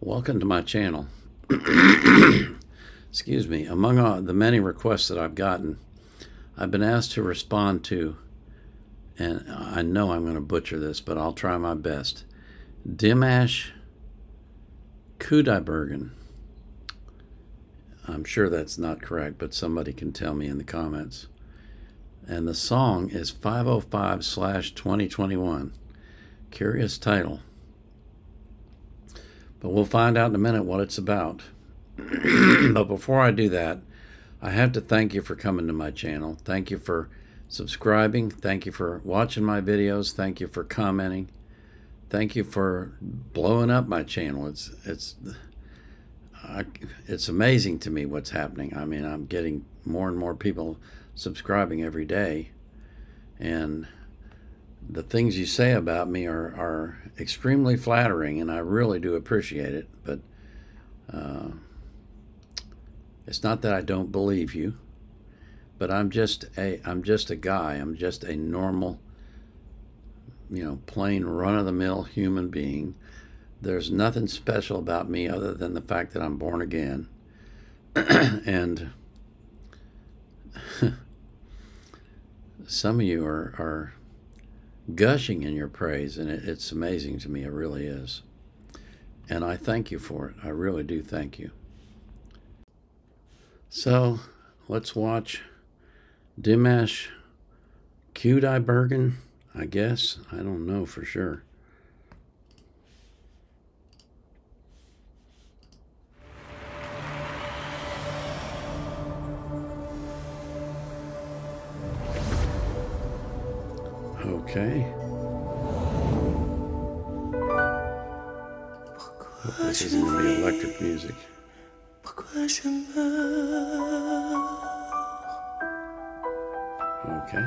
Welcome to my channel. Excuse me. Among uh, the many requests that I've gotten, I've been asked to respond to, and I know I'm going to butcher this, but I'll try my best. Dimash Qudaibergen. I'm sure that's not correct, but somebody can tell me in the comments. And the song is 505 slash 2021. Curious title. But we'll find out in a minute what it's about. but before I do that, I have to thank you for coming to my channel. Thank you for subscribing. Thank you for watching my videos. Thank you for commenting. Thank you for blowing up my channel. It's it's I, it's amazing to me what's happening. I mean, I'm getting more and more people subscribing every day, and the things you say about me are, are extremely flattering, and I really do appreciate it. But uh, it's not that I don't believe you, but I'm just a I'm just a guy. I'm just a normal, you know, plain run of the mill human being. There's nothing special about me other than the fact that I'm born again, and some of you are are gushing in your praise, and it, it's amazing to me. It really is. And I thank you for it. I really do thank you. So let's watch Dimash Qudaibergen, I guess. I don't know for sure. Okay. This isn't to be electric music. Okay.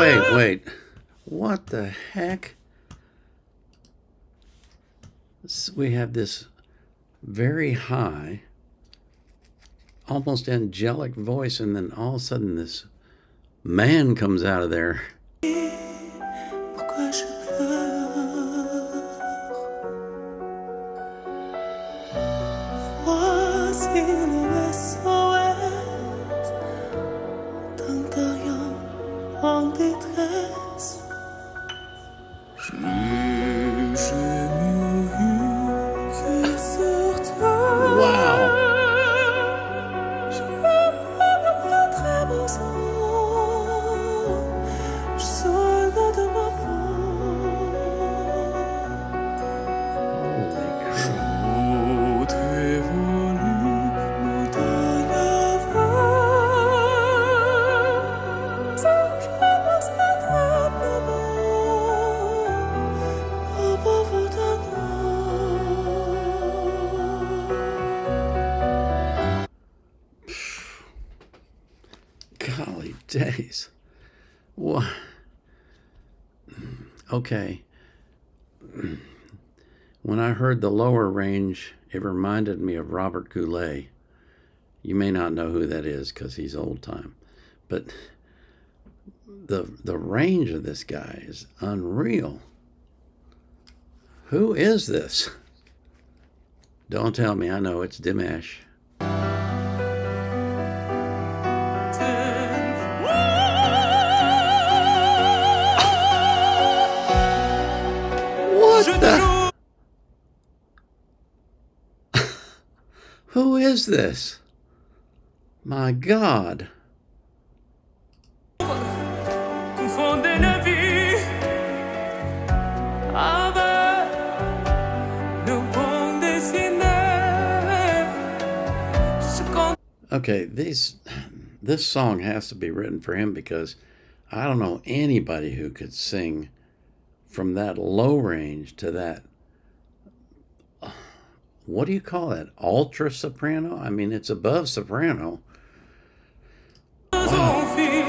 Wait, wait. What the heck? S- We have this very high, almost angelic voice, and then all of a sudden this man comes out of there. Days. What? Okay. When I heard the lower range, it reminded me of Robert Goulet. You may not know who that is because he's old time, but the the range of this guy is unreal. Who is this? Don't tell me. I know it's Dimash. Is this? My God. Confondez la vie avec le bon dessiné. Je compte Okay, these this song has to be written for him because I don't know anybody who could sing from that low range to that what do you call that? Ultra soprano? I mean, it's above soprano. Okay.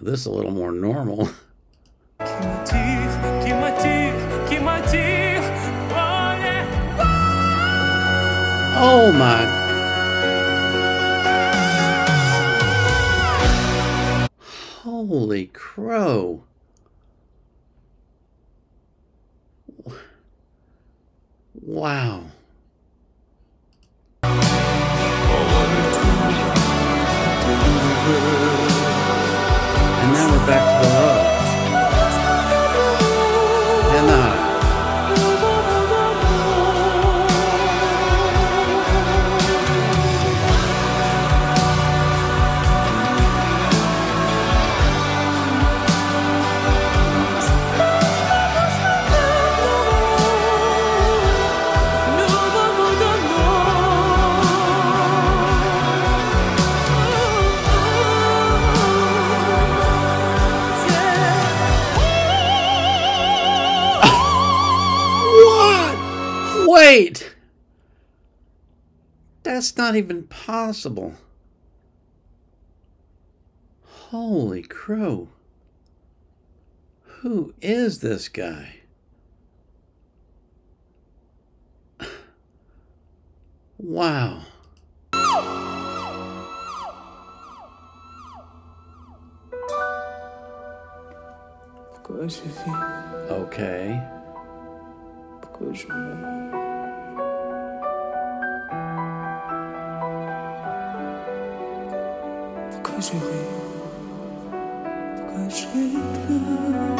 This is a little more normal. Oh my. Holy crow. Wow. Wait! That's not even possible. Holy crow. Who is this guy? Wow. Pourquoi je vis, Okay. Pourquoi je meurs. Pourquoi je ris,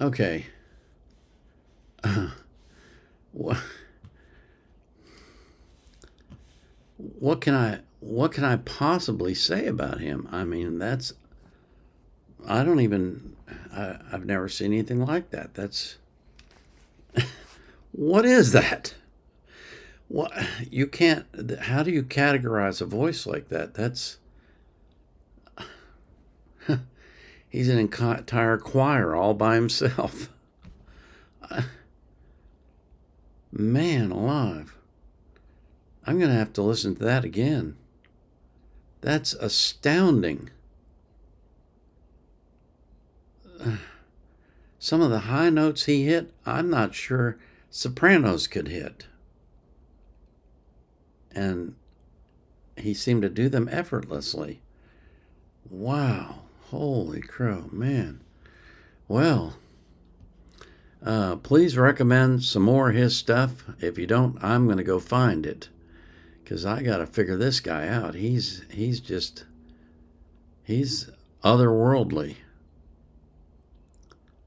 Okay. Uh-huh. What what can I what can I possibly say about him? I mean, that's I don't even I, I've never seen anything like that. That's what is that? What you can't how do you categorize a voice like that? That's he's an entire choir all by himself. Man alive. I'm going to have to listen to that again. That's astounding. Some of the high notes he hit, I'm not sure sopranos could hit. And he seemed to do them effortlessly. Wow. Holy crow, man. Well, uh, please recommend some more of his stuff. If you don't, I'm going to go find it because I got to figure this guy out. He's he's just he's otherworldly.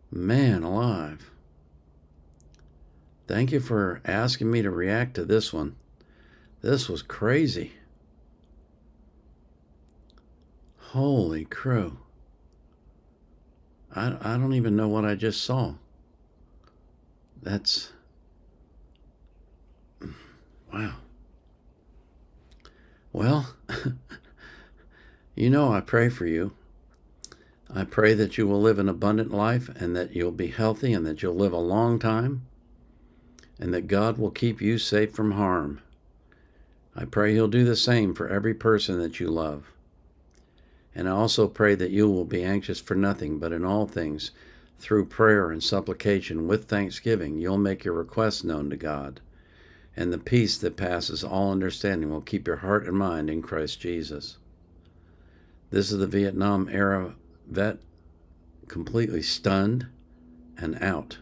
Man alive. Thank you for asking me to react to this one. This was crazy. Holy crow. I, I don't even know what I just saw. That's wow. Well, you know, I pray for you. I pray that you will live an abundant life and that you'll be healthy and that you'll live a long time. and that God will keep you safe from harm. I pray He'll do the same for every person that you love. And I also pray that you will be anxious for nothing, but in all things, through prayer and supplication with thanksgiving, you'll make your requests known to God. And the peace that passes all understanding will keep your heart and mind in Christ Jesus. This is the Vietnam era vet completely stunned and out.